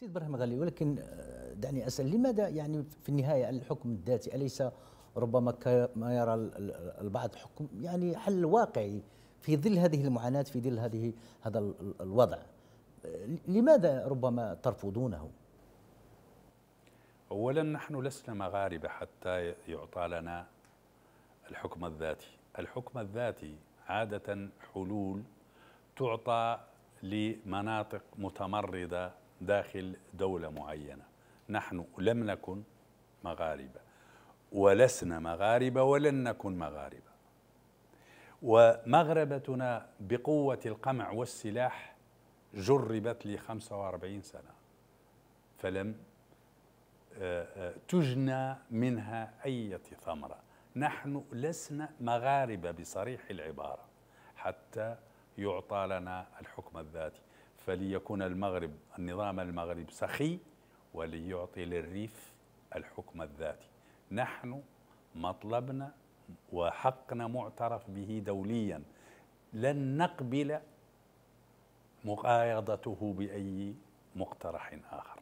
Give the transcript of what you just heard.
سيد إبراهيم غالي ولكن آه، دعني أسأل لماذا يعني في النهاية الحكم الذاتي أليس ربما ما يرى البعض حكم يعني حل واقعي في ظل هذه المعاناة في ظل هذه هذا الوضع؟ لماذا ربما ترفضونه؟ اولا نحن لسنا مغاربة حتى يعطى لنا الحكم الذاتي. الحكم الذاتي عادة حلول تعطى لمناطق متمردة داخل دولة معينة. نحن لم نكن مغاربة. ولسنا مغاربة ولن نكن مغاربة. ومغربتنا بقوة القمع والسلاح جربت لي 45 سنة. فلم آه، آه، تجنى منها أي ثمرة. نحن لسنا مغاربة بصريح العبارة حتى يعطى لنا الحكم الذاتي. فليكون المغرب النظام المغرب سخي وليعطي للريف الحكم الذاتي. نحن مطلبنا وحقنا معترف به دوليا. لن نقبل مقايضته بأي مقترح آخر.